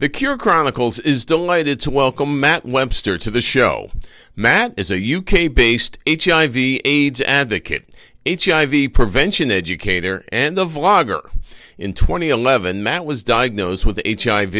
The Cure Chronicles is delighted to welcome Matt Webster to the show. Matt is a UK based HIV AIDS advocate, HIV prevention educator, and a vlogger. In 2011, Matt was diagnosed with HIV.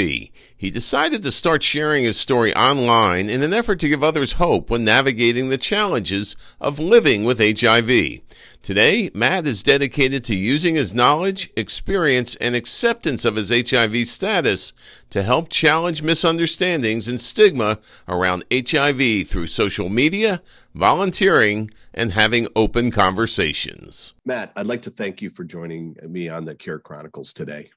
He decided to start sharing his story online in an effort to give others hope when navigating the challenges of living with HIV. Today, Matt is dedicated to using his knowledge, experience, and acceptance of his HIV status to help challenge misunderstandings and stigma around HIV through social media, volunteering, and having open conversations. Matt, I'd like to thank you for joining me on the Cure Chronicles today.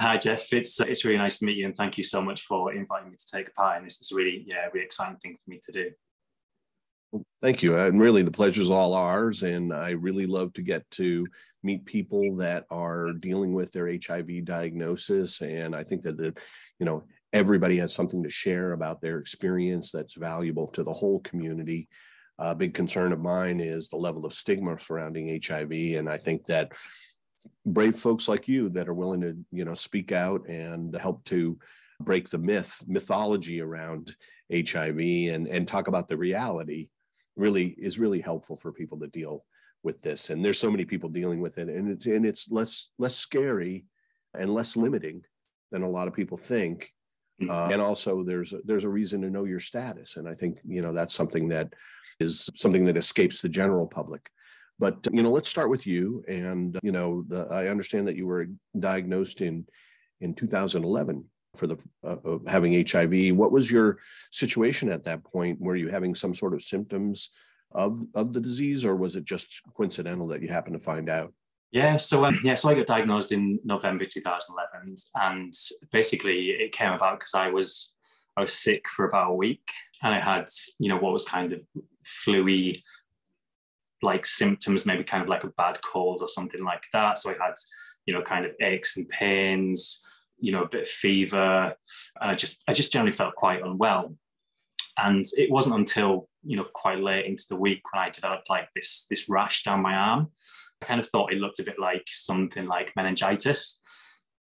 Hi Jeff, it's uh, it's really nice to meet you, and thank you so much for inviting me to take part in this. It's really yeah, really exciting thing for me to do. Thank you. And really, the pleasure's all ours. And I really love to get to meet people that are dealing with their HIV diagnosis. And I think that, the, you know, everybody has something to share about their experience that's valuable to the whole community. A big concern of mine is the level of stigma surrounding HIV. And I think that brave folks like you that are willing to, you know, speak out and help to break the myth, mythology around HIV and, and talk about the reality really is really helpful for people to deal with this. And there's so many people dealing with it, and it's and it's less less scary and less limiting than a lot of people think. Uh, and also, there's a, there's a reason to know your status, and I think you know that's something that is something that escapes the general public. But you know, let's start with you. And you know, the, I understand that you were diagnosed in in 2011 for the uh, having HIV. What was your situation at that point? Were you having some sort of symptoms of of the disease, or was it just coincidental that you happened to find out? Yeah, so um, yeah, so I got diagnosed in November 2011, and basically it came about because I was I was sick for about a week, and I had you know what was kind of fluey like symptoms, maybe kind of like a bad cold or something like that. So I had you know kind of aches and pains you know, a bit of fever. And I just, I just generally felt quite unwell. And it wasn't until, you know, quite late into the week when I developed like this, this rash down my arm. I kind of thought it looked a bit like something like meningitis.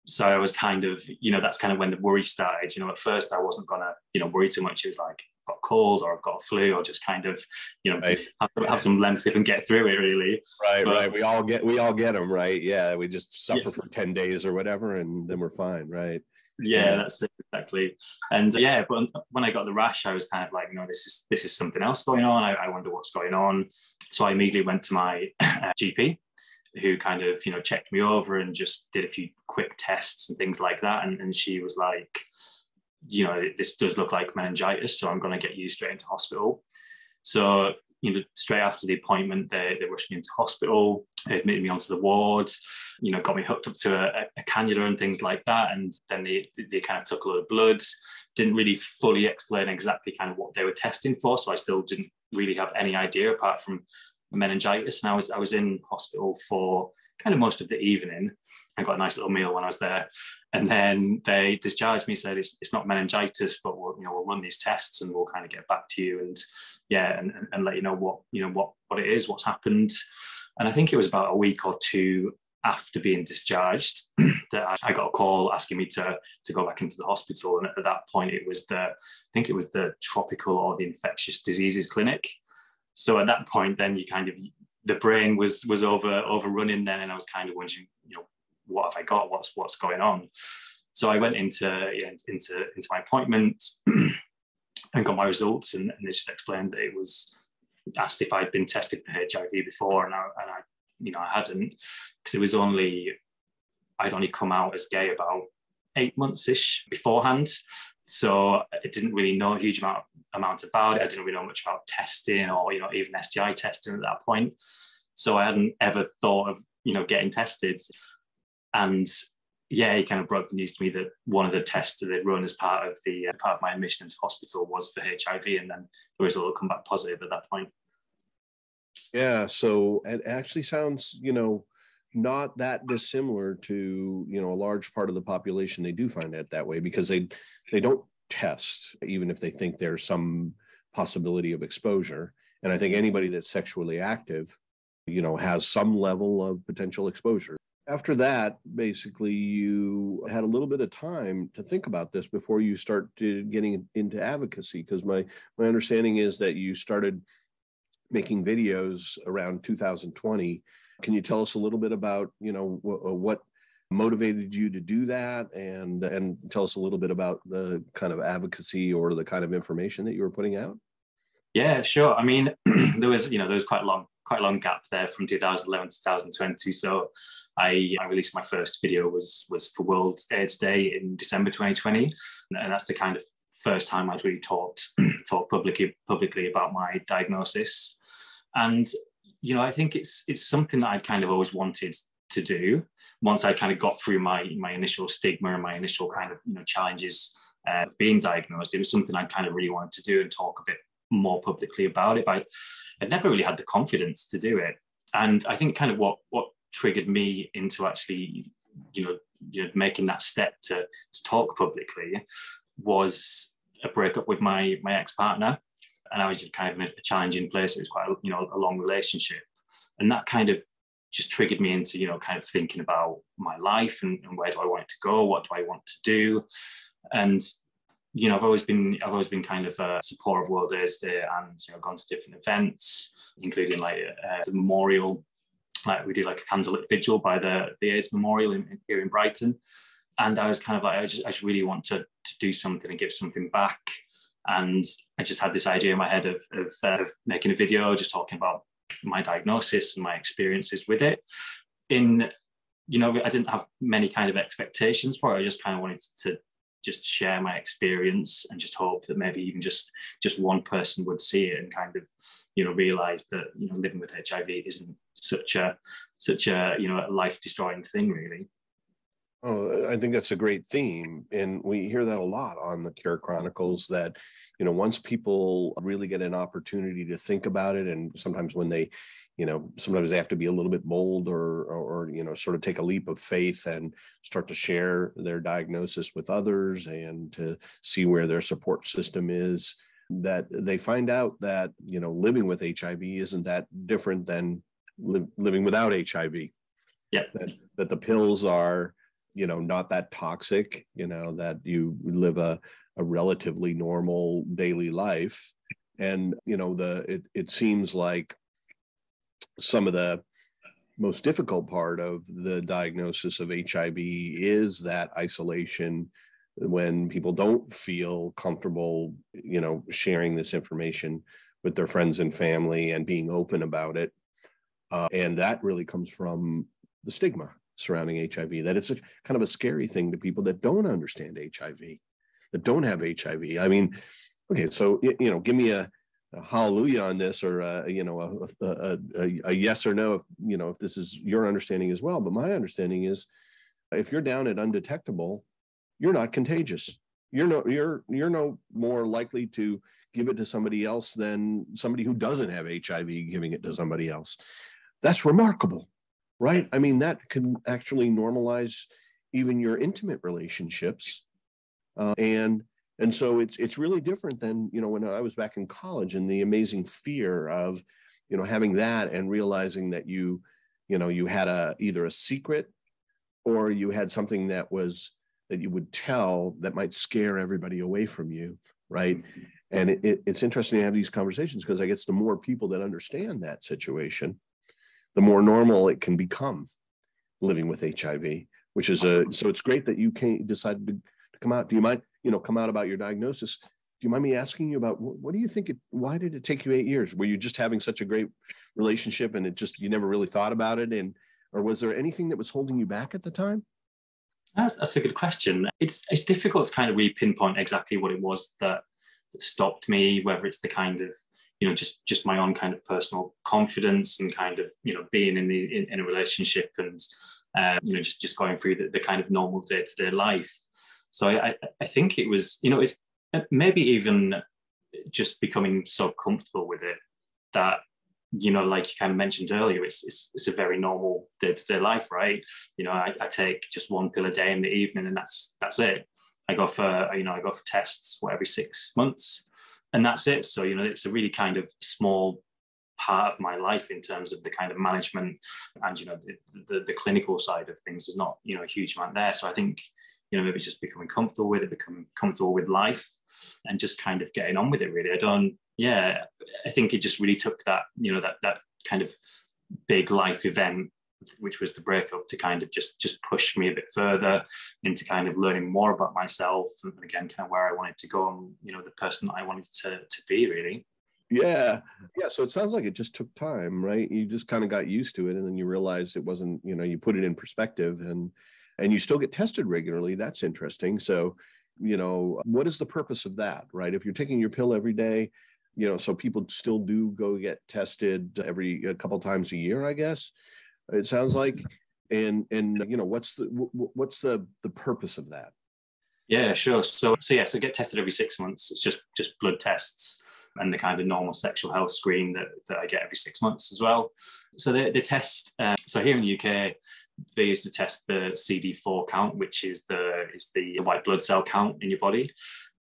So I was kind of, you know, that's kind of when the worry started. You know, at first I wasn't gonna, you know, worry too much. It was like, got a cold or I've got a flu or just kind of, you know, right. have, have, some Lemsip and get through it really. Right, but, right. We all get, we all get them, right? Yeah. We just suffer yeah. for 10 days or whatever and then we're fine, right? Yeah, yeah, that's it, exactly. And uh, yeah, but when I got the rash, I was kind of like, you know, this is this is something else going on. I, I wonder what's going on. So I immediately went to my uh, GP, who kind of you know checked me over and just did a few quick tests and things like that. And, and she was like, you know, this does look like meningitis, so I'm going to get you straight into hospital. So, you know, straight after the appointment, they, they rushed me into hospital, they admitted me onto the ward, you know, got me hooked up to a, a cannula and things like that. And then they, they kind of took a lot of blood, didn't really fully explain exactly kind of what they were testing for. So I still didn't really have any idea apart from meningitis. And I was, I was in hospital for kind of most of the evening. I got a nice little meal when I was there, and then they discharged me. Said it's, it's not meningitis, but we'll you know we'll run these tests and we'll kind of get back to you and yeah and, and, and let you know what you know what what it is, what's happened. And I think it was about a week or two after being discharged that I got a call asking me to to go back into the hospital. And at that point, it was the I think it was the tropical or the infectious diseases clinic. So at that point, then you kind of the brain was was over overrunning then, and I was kind of wondering, you know, what have I got? What's what's going on? So I went into yeah, into into my appointment and got my results, and, and they just explained that it was asked if I'd been tested for HIV before, and I, and I you know I hadn't because it was only I'd only come out as gay about eight months ish beforehand. So I didn't really know a huge amount amount about it. I didn't really know much about testing or you know even STI testing at that point. So I hadn't ever thought of you know getting tested. And yeah, he kind of broke the news to me that one of the tests that they'd run as part of the uh, part of my admission into hospital was for HIV, and then the result come back positive at that point. Yeah, so it actually sounds you know not that dissimilar to you know a large part of the population they do find it that way because they they don't test even if they think there's some possibility of exposure and i think anybody that's sexually active you know has some level of potential exposure after that, basically, you had a little bit of time to think about this before you start getting into advocacy. Because my my understanding is that you started making videos around 2020. Can you tell us a little bit about you know uh, what motivated you to do that, and and tell us a little bit about the kind of advocacy or the kind of information that you were putting out? Yeah, sure. I mean, there was you know there was quite a long quite a long gap there from 2011 to 2020. So I, I released my first video was was for World AIDS Day in December 2020, and that's the kind of first time I'd really talked talked publicly publicly about my diagnosis. And you know, I think it's it's something that I'd kind of always wanted to do. Once I kind of got through my my initial stigma and my initial kind of you know challenges uh, of being diagnosed, it was something I kind of really wanted to do and talk a bit more publicly about it. But I'd never really had the confidence to do it. And I think kind of what what triggered me into actually, you know, you know, making that step to, to talk publicly was a breakup with my my ex partner, and I was just kind of in a challenging place. It was quite a, you know a long relationship, and that kind of just triggered me into you know kind of thinking about my life and, and where do I want it to go, what do I want to do, and you know, I've always been I've always been kind of a supporter of World AIDS Day and you know gone to different events, including like uh, the memorial. Like we did like a candlelit vigil by the the AIDS Memorial in, here in Brighton, and I was kind of like I just, I just really want to to do something and give something back. And I just had this idea in my head of of, uh, of making a video, just talking about my diagnosis and my experiences with it. In you know, I didn't have many kind of expectations for it. I just kind of wanted to just share my experience and just hope that maybe even just just one person would see it and kind of you know realize that you know living with hiv isn't such a such a you know life destroying thing really Oh, I think that's a great theme. And we hear that a lot on the Cure Chronicles that, you know, once people really get an opportunity to think about it, and sometimes when they, you know, sometimes they have to be a little bit bold or, or, or, you know, sort of take a leap of faith and start to share their diagnosis with others and to see where their support system is, that they find out that, you know, living with HIV isn't that different than li- living without HIV. Yeah. That, that the pills are, you know not that toxic you know that you live a, a relatively normal daily life. And you know the it, it seems like some of the most difficult part of the diagnosis of hiv is that isolation when people don't feel comfortable you know sharing this information with their friends and family and being open about it. Uh, and that really comes from the stigma surrounding HIV, that it's a kind of a scary thing to people that don't understand HIV, that don't have HIV. I mean, okay, so, you know, give me a, a hallelujah on this or, a, you know, a, a yes or no, if, you know, if this is your understanding as well. But my understanding is if you're down at undetectable, you're not contagious. You're no, you're, you're no more likely to give it to somebody else than somebody who doesn't have HIV giving it to somebody else. That's remarkable right? I mean, that can actually normalize even your intimate relationships. Uh, and and so it's it's really different than you know when I was back in college and the amazing fear of you know having that and realizing that you you know you had a either a secret or you had something that was that you would tell that might scare everybody away from you right and it, it, it's interesting to have these conversations because i guess the more people that understand that situation the more normal it can become living with HIV, which is a so it's great that you came decided to, to come out. Do you mind, you know, come out about your diagnosis? Do you mind me asking you about what, what do you think it why did it take you eight years? Were you just having such a great relationship and it just you never really thought about it? And or was there anything that was holding you back at the time? That's, that's a good question. It's it's difficult to kind of really pinpoint exactly what it was that that stopped me, whether it's the kind of you know just just my own kind of personal confidence and kind of you know being in the in, in a relationship and uh, you know just just going through the, the kind of normal day-to-day life. So I, I think it was you know it's uh, maybe even just becoming so comfortable with it that you know like you kind of mentioned earlier it's it's, it's a very normal day-to-day life right? You know I, I take just one pill a day in the evening and that's that's it. I go for you know i go for tests what every six months and that's it. So you know, it's a really kind of small part of my life in terms of the kind of management and you know the, the, the clinical side of things. There's not you know a huge amount there. So I think you know maybe just becoming comfortable with it, becoming comfortable with life, and just kind of getting on with it. Really, I don't. Yeah, I think it just really took that you know that that kind of big life event which was the breakup to kind of just just push me a bit further into kind of learning more about myself and again kind of where I wanted to go and you know the person that I wanted to to be really. Yeah. Yeah so it sounds like it just took time right? You just kind of got used to it and then you realized it wasn't you know you put it in perspective and and you still get tested regularly. That's interesting. So you know what is the purpose of that right? If you're taking your pill every day you know so people still do go get tested every a couple times a year i guess it sounds like. And and you know what's the what's the the purpose of that? Yeah sure. So so yeah so get tested every six months. It's just just blood tests and the kind of normal sexual health screen that, that i get every six months as well. So the, the test uh, so here in the uk they used to test the cd4 count which is the is the white blood cell count in your body.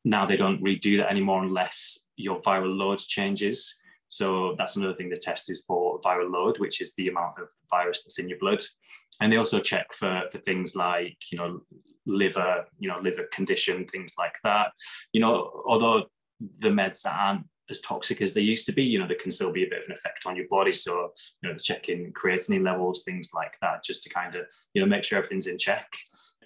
Now they don't redo that anymore unless your viral load changes so that's another thing the test is for viral load, which is the amount of virus that's in your blood. And they also check for, for things like, you know, liver, you know, liver condition, things like that. You know, although the meds aren't as toxic as they used to be, you know, there can still be a bit of an effect on your body. So, you know, checking creatinine levels, things like that, just to kind of, you know, make sure everything's in check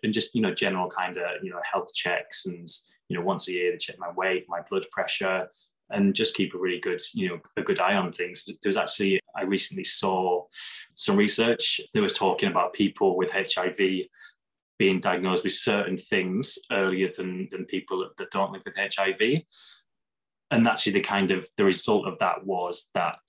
and just, you know, general kind of, you know, health checks and, you know, once a year they check my weight, my blood pressure, and just keep a really good, you know, a good eye on things. There was actually, I recently saw some research that was talking about people with HIV being diagnosed with certain things earlier than, than people that don't live with HIV. And actually the kind of, the result of that was that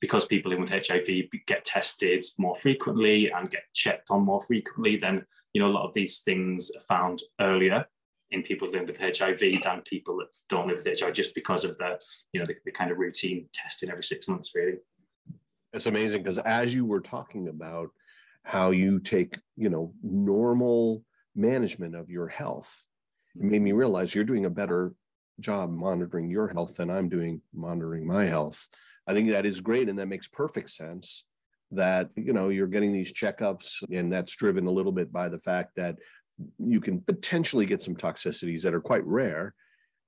because people living with HIV get tested more frequently and get checked on more frequently, then, you know, a lot of these things are found earlier in people living with HIV than people that don't live with HIV, just because of the you know the, the kind of routine testing every six months, really. It's amazing because as you were talking about how you take you know normal management of your health, it made me realize you're doing a better job monitoring your health than I'm doing monitoring my health. I think that is great and that makes perfect sense that you know you're getting these checkups and that's driven a little bit by the fact that you can potentially get some toxicities that are quite rare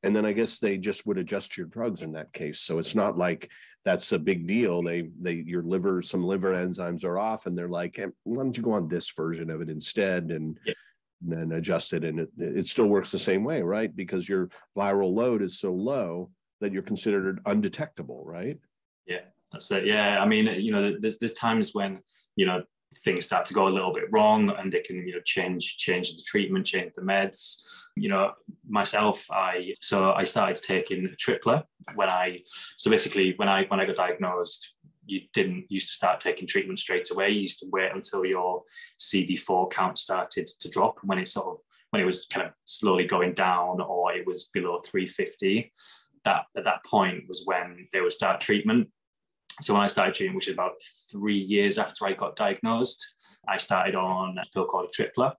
and then i guess they just would adjust your drugs in that case. So it's not like that's a big deal. They they your liver some liver enzymes are off and they're like hey, why don't you go on this version of it instead and yeah. and adjust it? And it, it still works the same way right? Because your viral load is so low that you're considered undetectable right? Yeah that's it. Yeah i mean you know there's, there's times when you know things start to go a little bit wrong and they can you know change change the treatment change the meds. You know myself i so i started taking Atripla when i so basically when i when i got diagnosed you didn't used to start taking treatment straight away. You used to wait until your cd4 count started to drop when it sort of when it was kind of slowly going down or it was below 350 that at that point was when they would start treatment so when I started treating, which is about three years after I got diagnosed, I started on a pill called Atripla,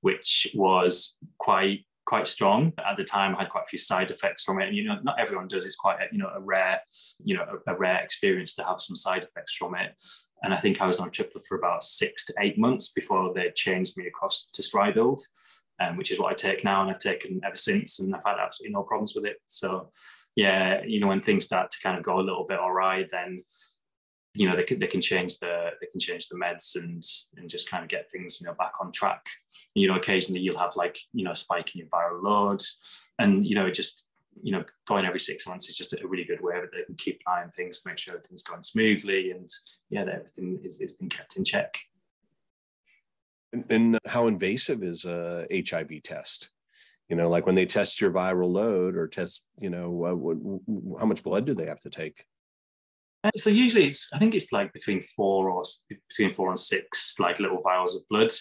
which was quite quite strong at the time. I had quite a few side effects from it, and you know, not everyone does. It's quite a, you know a rare you know a, a rare experience to have some side effects from it. And I think I was on Atripla for about six to eight months before they changed me across to Stribild, um, which is what I take now, and I've taken ever since, and I've had absolutely no problems with it. So yeah, you know, when things start to kind of go a little bit awry, then you know they can they can change the they can change the meds and and just kind of get things you know back on track. You know, occasionally you'll have like you know spike in your viral loads, and you know just you know going every six months is just a really good way that they can keep an eye on things, make sure everything's going smoothly, and yeah, that everything is, is being kept in check. And, and how invasive is a HIV test? you know like when they test your viral load or test you know uh, what, how much blood do they have to take? Uh, so usually it's i think it's like between four or between four and six like little vials of blood.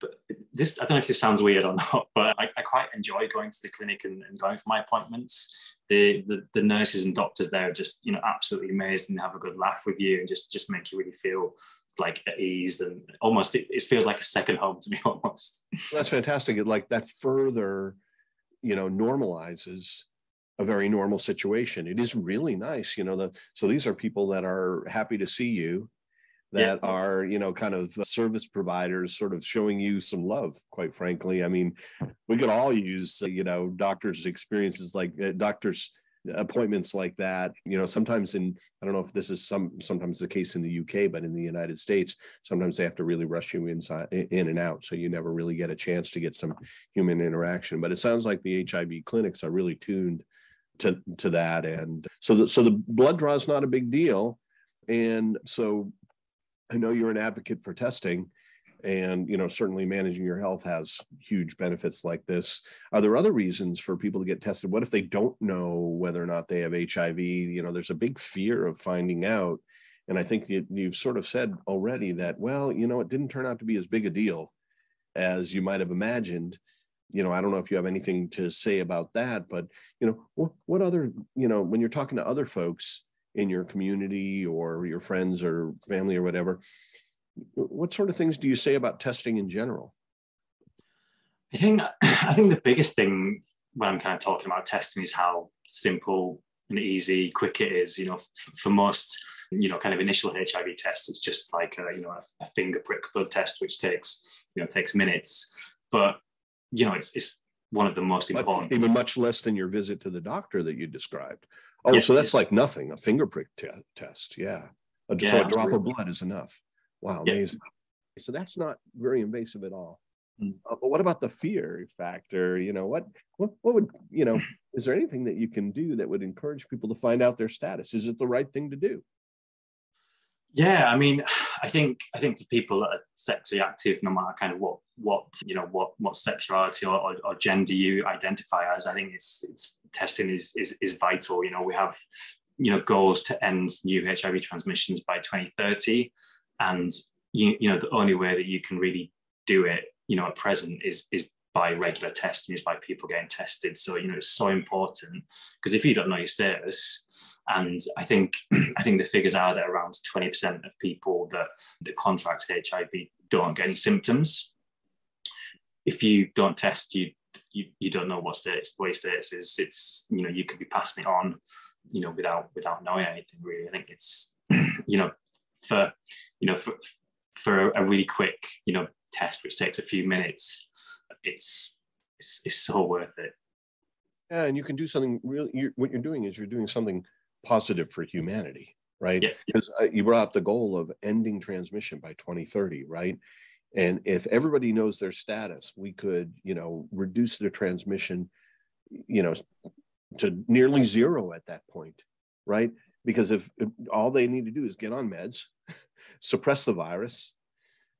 But this i don't know if this sounds weird or not but i, I quite enjoy going to the clinic and, and going for my appointments the, the, the nurses and doctors there are just you know absolutely amazing and have a good laugh with you and just just make you really feel like at ease and almost it, it feels like a second home to me almost that's fantastic It like that further you know normalizes a very normal situation. It is really nice, you know. The so these are people that are happy to see you, that yeah. are you know kind of service providers, sort of showing you some love. Quite frankly, I mean, we could all use you know doctors' experiences like uh, doctors appointments like that you know sometimes in i don't know if this is some sometimes the case in the uk but in the united states sometimes they have to really rush you inside in and out so you never really get a chance to get some human interaction but it sounds like the hiv clinics are really tuned to to that and so the, so the blood draw is not a big deal and so i know you're an advocate for testing and you know certainly managing your health has huge benefits like this. Are there other reasons for people to get tested? What if they don't know whether or not they have hiv you know there's a big fear of finding out. And i think you, you've sort of said already that well you know it didn't turn out to be as big a deal as you might have imagined. You know i don't know if you have anything to say about that but you know what, what other you know when you're talking to other folks in your community or your friends or family or whatever what sort of things do you say about testing in general? I think I think the biggest thing when I'm kind of talking about testing is how simple and easy, quick it is. You know, for most, you know, kind of initial HIV tests, it's just like a, you know a, a, finger prick blood test, which takes you know takes minutes. But you know, it's it's one of the most important. even much less than your visit to the doctor that you described. Oh, yeah, so that's like nothing. A finger prick t- test. Yeah. Just yeah, so a drop of blood is enough. Wow, amazing. Yeah. So that's not very invasive at all. Mm. Uh, but what about the fear factor? You know, what, what, what would, you know, is there anything that you can do that would encourage people to find out their status? Is it the right thing to do? Yeah, I mean, I think I think for people that are sexually active, no matter kind of what what you know what what sexuality or, or, or, gender you identify as, I think it's it's testing is, is is vital. You know, we have you know goals to end new HIV transmissions by 2030, and you, you know the only way that you can really do it you know at present is is by regular testing is by people getting tested. So you know it's so important because if you don't know your status and i think i think the figures are that around 20% of people that that contract hiv don't get any symptoms if you don't test you you, you don't know what state what your status is. It's you know you could be passing it on you know without without knowing anything really. I think it's you know for you know for, for a really quick you know test which takes a few minutes it's it's, it's so worth it. Yeah and you can do something really you're, what you're doing is you're doing something positive for humanity right? Yeah, because yeah. you brought up the goal of ending transmission by 2030 right and if everybody knows their status we could you know reduce the transmission you know to nearly zero at that point right because if, if all they need to do is get on meds, suppress the virus,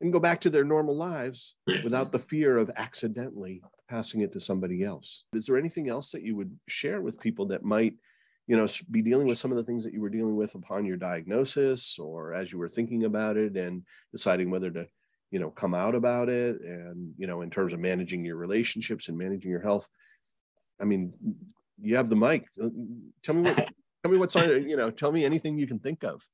and go back to their normal lives without the fear of accidentally passing it to somebody else. Is there anything else that you would share with people that might, you know, be dealing with some of the things that you were dealing with upon your diagnosis or as you were thinking about it and deciding whether to, you know, come out about it and, you know, in terms of managing your relationships and managing your health? I mean, you have the mic. Uh, tell me what tell me what's on you know tell me anything you can think of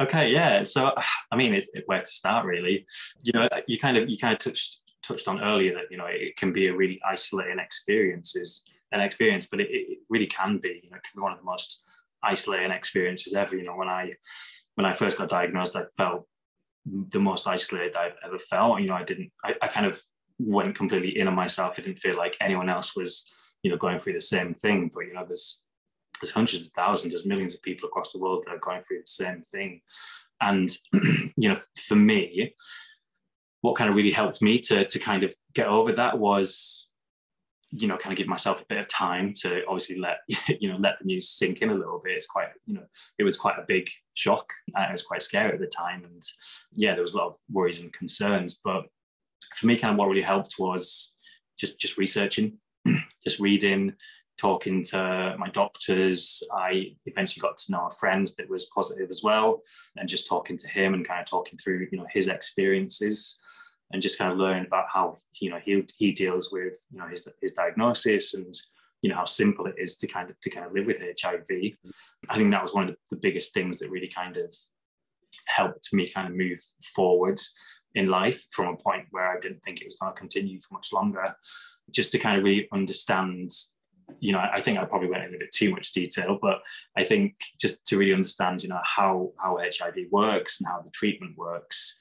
okay yeah so i mean it, it, where to start really you know you kind of you kind of touched touched on earlier that you know it can be a really isolating experiences an experience but it, it really can be you know it can be one of the most isolating experiences ever you know when i when i first got diagnosed i felt the most isolated i've ever felt. You know i didn't I, I kind of went completely in on myself. I didn't feel like anyone else was you know going through the same thing. But you know there's there's hundreds of thousands, there's millions of people across the world that are going through the same thing. And, you know, for me, what kind of really helped me to, to kind of get over that was, you know, kind of give myself a bit of time to obviously let, you know, let the news sink in a little bit. It's quite, you know, it was quite a big shock. Uh, it was quite scary at the time. And yeah, there was a lot of worries and concerns. But for me, kind of what really helped was just, just researching, just reading, talking to my doctors. I eventually got to know a friend that was positive as well, and just talking to him and kind of talking through, you know, his experiences and just kind of learn about how you know he he deals with you know his his diagnosis and you know how simple it is to kind of to kind of live with HIV. I think that was one of the, the biggest things that really kind of helped me kind of move forward in life from a point where I didn't think it was going to continue for much longer, just to kind of really understand you know, I think I probably went into a bit too much detail, but I think just to really understand, you know, how how HIV works and how the treatment works,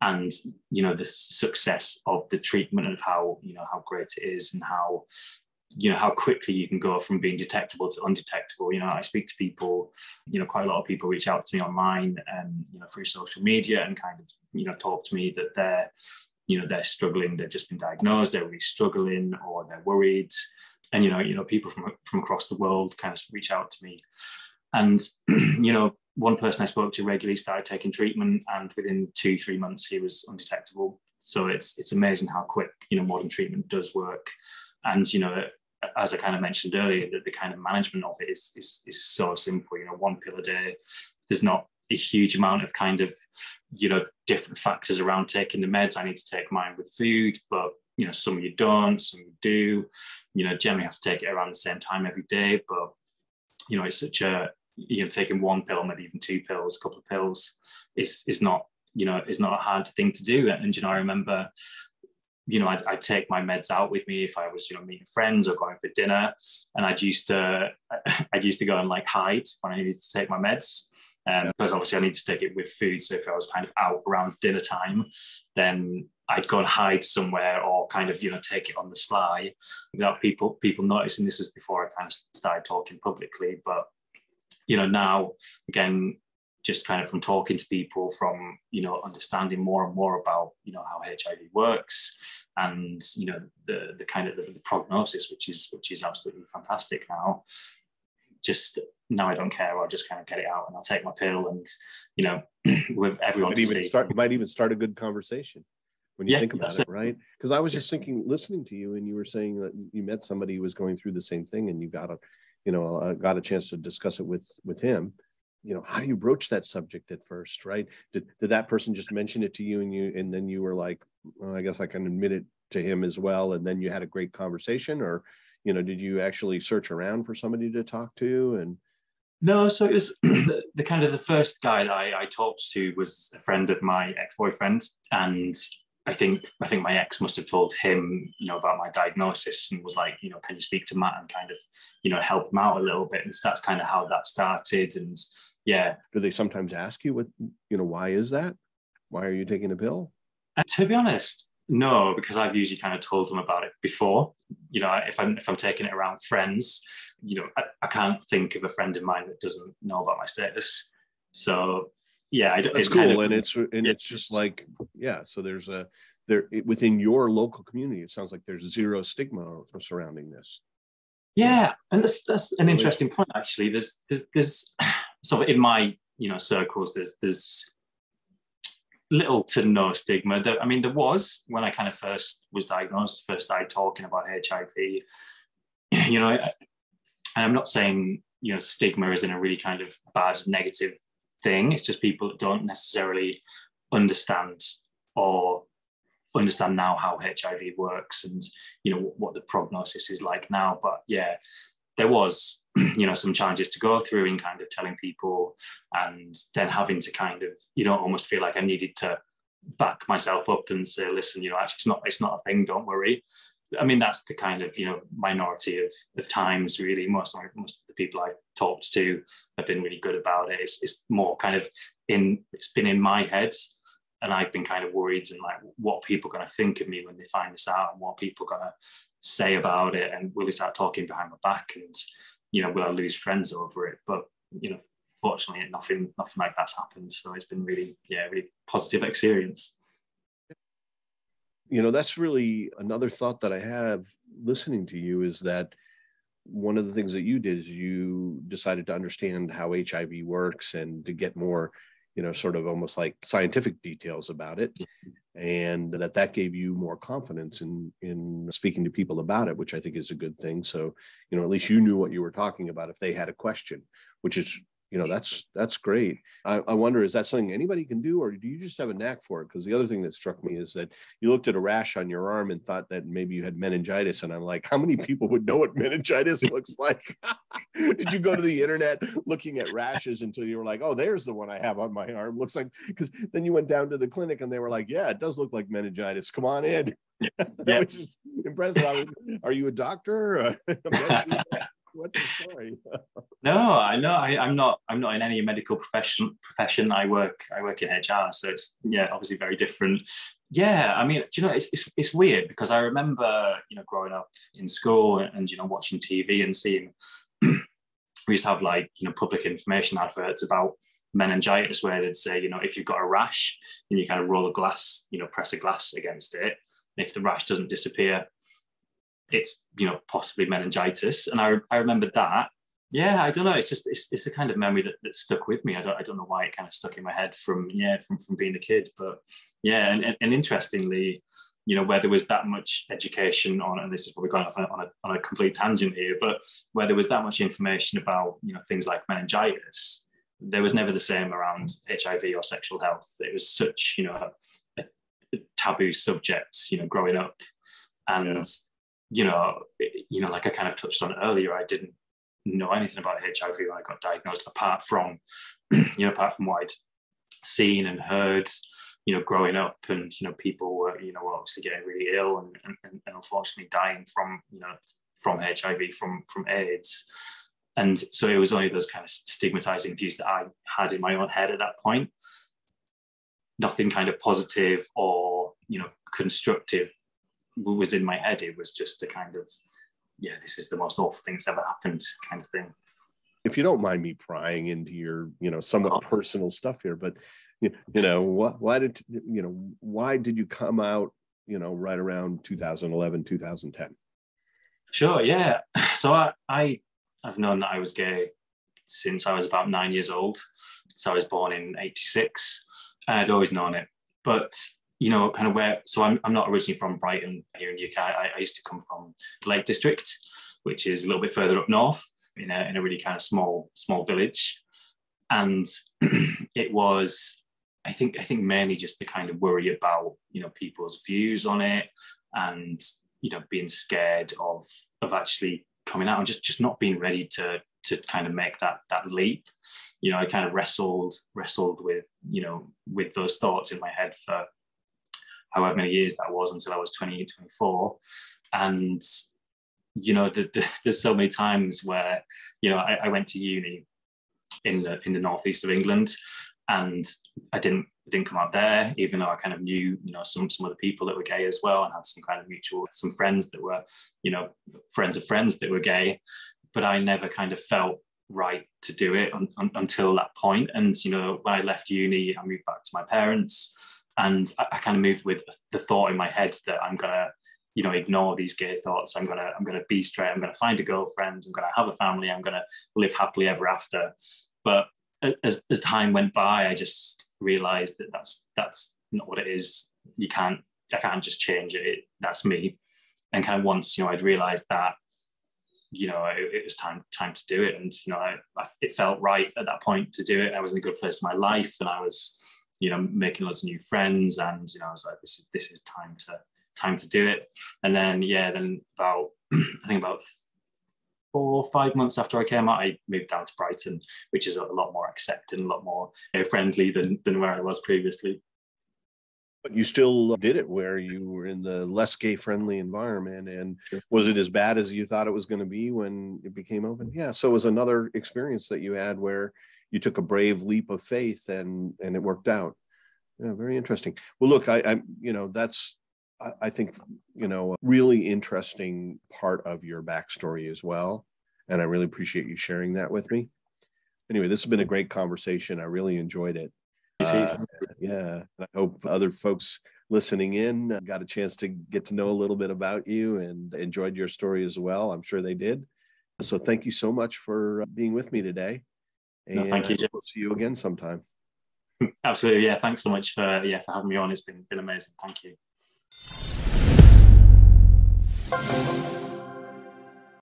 and you know the success of the treatment and how you know how great it is and how you know how quickly you can go from being detectable to undetectable you know i speak to people you know quite a lot of people reach out to me online and you know through social media and kind of you know talk to me that they're you know they're struggling they've just been diagnosed they're really struggling or they're worried and you know you know people from from across the world kind of reach out to me and you know one person i spoke to regularly started taking treatment and within two three months he was undetectable so it's it's amazing how quick you know modern treatment does work and you know as I kind of mentioned earlier, that the kind of management of it is, is is so simple. You know, one pill a day. There's not a huge amount of kind of you know different factors around taking the meds. I need to take mine with food, but you know some you don't, some you do. You know, generally have to take it around the same time every day, but you know it's such a you know taking one pill, maybe even two pills, a couple of pills, is is not you know is not a hard thing to do. And you know, I remember you know, I'd, I'd, take my meds out with me if I was, you know, meeting friends or going for dinner. And I'd used to, I'd used to go and like hide when I needed to take my meds. Um, yeah. Because obviously I need to take it with food. So if I was kind of out around dinner time, then I'd go and hide somewhere or kind of, you know, take it on the sly without people people noticing. This was before I kind of started talking publicly. But, you know, now again, just kind of from talking to people from you know understanding more and more about you know how hiv works and you know the the kind of the, the, prognosis which is which is absolutely fantastic now just now i don't care. I'll just kind of get it out and i'll take my pill and you know with everyone might even start might even start a good conversation when you yeah, think about it, it, right? Because i was just thinking listening to you and you were saying that you met somebody who was going through the same thing and you got a you know I got a chance to discuss it with with him you know how do you broach that subject at first right? Did, did that person just mention it to you and you and then you were like well, i guess i can admit it to him as well and then you had a great conversation or you know did you actually search around for somebody to talk to and? No so it was the, the kind of the first guy that I, I talked to was a friend of my ex-boyfriend and I think I think my ex must have told him, you know, about my diagnosis and was like, you know, can you speak to Matt and kind of, you know, help him out a little bit. And so that's kind of how that started. And yeah. Do they sometimes ask you what, you know, why is that? Why are you taking a pill? And to be honest, no, because I've usually kind of told them about it before. You know, if I'm if I'm taking it around friends, you know, I, I can't think of a friend of mine that doesn't know about my status. So yeah, I, that's cool, kind of, and it's and yeah. it's just like yeah. So there's a there within your local community. It sounds like there's zero stigma surrounding this. Yeah, and that's that's an interesting point actually. There's there's there's so in my you know circles there's there's little to no stigma. That I mean, there was when I kind of first was diagnosed, first started talking about HIV. You know, and I'm not saying you know stigma is in a really kind of bad negative thing. It's just people that don't necessarily understand or understand now how HIV works and you know what the prognosis is like now. But yeah, there was you know some challenges to go through in kind of telling people and then having to kind of you know almost feel like I needed to back myself up and say, listen, you know, actually it's not it's not a thing, don't worry. I mean, that's the kind of you know minority of, of times really. Most most of the people I've talked to have been really good about it. It's, it's more kind of in it's been in my head and I've been kind of worried and like what people going to think of me when they find this out and what people going to say about it and will they start talking behind my back and you know will I lose friends over it but you know fortunately nothing nothing like that's happened so it's been really yeah really positive experience you know that's really another thought that I have listening to you is that one of the things that you did is you decided to understand how HIV works and to get more you know sort of almost like scientific details about it and that that gave you more confidence in in speaking to people about it which i think is a good thing. So you know at least you knew what you were talking about if they had a question which is you know that's that's great. I, I, wonder is that something anybody can do or do you just have a knack for it? Because the other thing that struck me is that you looked at a rash on your arm and thought that maybe you had meningitis and i'm like how many people would know what meningitis looks like? Did you go to the internet looking at rashes until you were like oh there's the one i have on my arm. Looks like because then you went down to the clinic and they were like yeah it does look like meningitis. Come on in. Yeah. was just impressive. Was, are you a doctor what's the story? No, I know I, am not. I'm not in any medical profession. Profession. I work. I work in HR, so it's yeah, obviously very different. Yeah, I mean, do you know, it's, it's it's weird because I remember you know growing up in school and, and you know watching TV and seeing we used to have like you know public information adverts about meningitis where they'd say you know if you've got a rash and you kind of roll a glass you know press a glass against it if the rash doesn't disappear it's you know possibly meningitis and i, I remember that yeah i don't know. It's just it's, it's a kind of memory that, that stuck with me. I don't, I don't know why it kind of stuck in my head from yeah from, from being a kid but yeah and, and, and interestingly you know where there was that much education on and this is probably going off on a, on a complete tangent here but where there was that much information about you know things like meningitis there was never the same around hiv or sexual health. It was such you know a, a taboo subject you know growing up. And yeah. you know, you know, like I kind of touched on earlier, I didn't know anything about HIV when I got diagnosed, apart from, you know, apart from what I'd seen and heard, you know, growing up, and you know, people were, you know, obviously getting really ill and, and, and unfortunately dying from, you know, from HIV, from from AIDS. And so it was only those kind of stigmatizing views that I had in my own head at that point. Nothing kind of positive or, you know, constructive was in my head. It was just a kind of, yeah, this is the most awful thing that's ever happened kind of thing. If you don't mind me prying into your, you know, somewhat oh. personal stuff here, but you, you know, what, why did, you know, why did you come out, you know, right around 2011, 2010? Sure. Yeah. So I, I, I've known that I was gay since I was about nine years old. So I was born in 86. I'd always known it. But you know, kind of where, so I'm, I'm not originally from Brighton here in the UK. I, I used to come from the Lake District, which is a little bit further up north in a, in a really kind of small, small village. And it was, I think, I think mainly just the kind of worry about, you know, people's views on it and, you know, being scared of, of actually coming out and just, just not being ready to, to kind of make that, that leap. You know, I kind of wrestled, wrestled with, you know, with those thoughts in my head for, however many years that was until I was 28, 24. And, you know, the, the, there's so many times where, you know, I, I went to uni in the, in the northeast of England and I didn't didn't come out there, even though I kind of knew, you know, some some other people that were gay as well, and had some kind of mutual some friends that were, you know, friends of friends that were gay. But I never kind of felt right to do it un, un, until that point. And you know, when I left uni, I moved back to my parents and I, I kind of moved with the thought in my head that I'm gonna you know ignore these gay thoughts. I'm gonna i'm gonna be straight. I'm gonna find a girlfriend. I'm gonna have a family. I'm gonna live happily ever after. But as, as time went by i just realized that that's that's not what it is. You can't i can't just change it, it. That's me. And kind of once you know i'd realized that you know it, it was time time to do it. And you know I, I, it felt right at that point to do it. I was in a good place in my life and i was you know, making lots of new friends. And, you know, I was like, this is, this is time to, time to do it. And then, yeah, then about, I think about four or five months after I came out, I moved down to Brighton, which is a lot more accepting, a lot more friendly than, than where I was previously. But you still did it where you were in the less gay friendly environment. And was it as bad as you thought it was going to be when it became open? Yeah. So it was another experience that you had where you took a brave leap of faith and and it worked out. Yeah very interesting. Well look i i you know that's I, I think you know a really interesting part of your backstory as well. And i really appreciate you sharing that with me. Anyway this has been a great conversation. I really enjoyed it. Uh, yeah i hope other folks listening in got a chance to get to know a little bit about you and enjoyed your story as well. I'm sure they did. So thank you so much for being with me today no, thank you. Jim. We'll see you again sometime. Absolutely. Yeah. Thanks so much for yeah for having me on. It's been been amazing. Thank you.